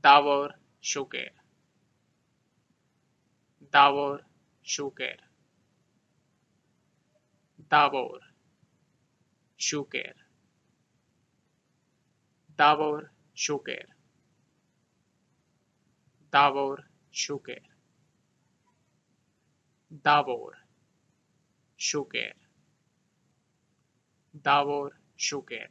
Davor Shuker. Davor Shuker. Davor Shuker. Davor Shuker. Davor Shuker. Davor Shuker. Davor Shuker.